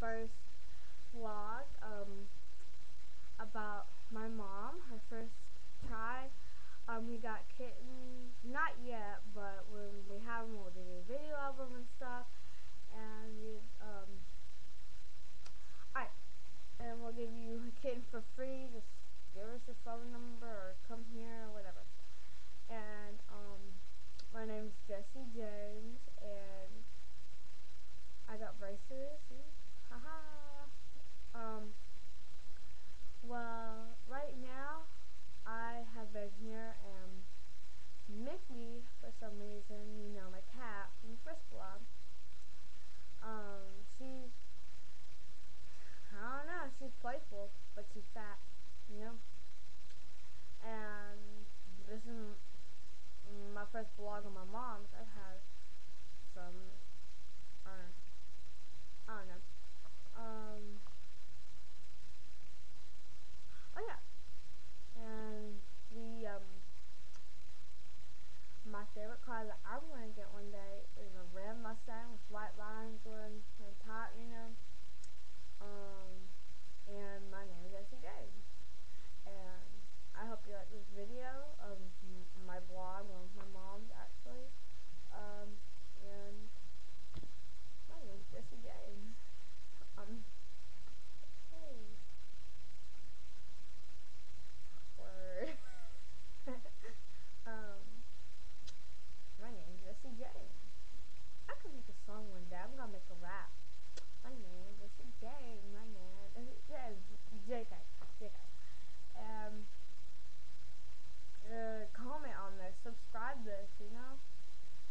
first vlog um, about my mom, her first try. Um, we got kittens, not yet, but when they have them, we'll do a video of them and stuff. And um, alright, and we'll give you a kitten for free. Just give us your phone number or come here or whatever. And um, my name's Jesse James, and I got braces. Haha. Um, well, right now, I have been here and Mickey, for some reason, you know, my cat from Frisk Blog, um, she's, I don't know, she's playful, but she's fat, you know? And this is my first blog on my mom's. I've had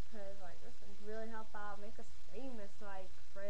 because like this would really help out, make us famous, like for